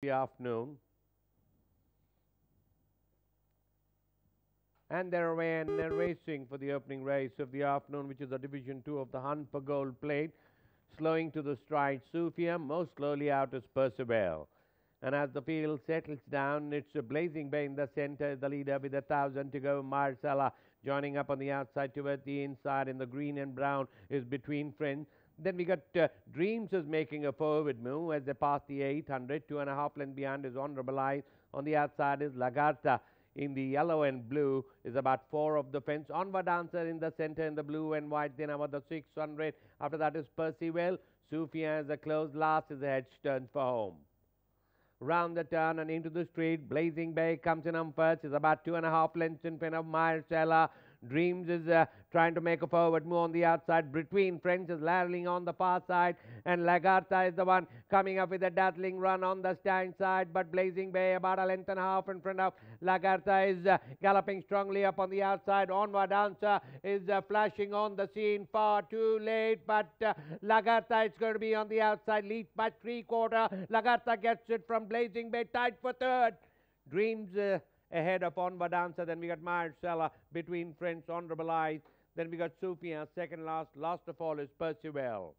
the afternoon. And they're away and they're racing for the opening race of the afternoon, which is the Division 2 of the Hunt for Gold Plate. Slowing to the stride, Sufia. Most slowly out is Percival. And as the field settles down, it's a Blazing Bay in the center, the leader with a thousand to go. Marcella joining up on the outside toward the inside in the green and brown is between friends. Then we got uh, Dreams is making a forward move as they pass the 800. Two and a half length behind is Honorable Eye. On the outside is Lagertha in the yellow and blue is about four of the fence. Onward Dancer in the center in the blue and white. Then about the 600. After that is Percival. Sufia is a close last is a hedge turn for home. Round the turn and into the street. Blazing Bay comes in on first. Is about two and a half lengths in front of Marcella. Dreams is uh, trying to make a forward move on the outside. Between Friends is ladling on the far side. And Lagertha is the one coming up with a dazzling run on the stand side. But Blazing Bay about a length and a half in front of Lagertha is uh, galloping strongly up on the outside. Onward Dancer is uh, flashing on the scene far too late. But uh, Lagertha is going to be on the outside. Lead by three quarter. Lagertha gets it from Blazing Bay. Tied for third. Dreams uh, ahead of Dancer. Then we got Marcella between Friends, Honorable Eyes. Then we got Sufia, second last. Last of all is Percival.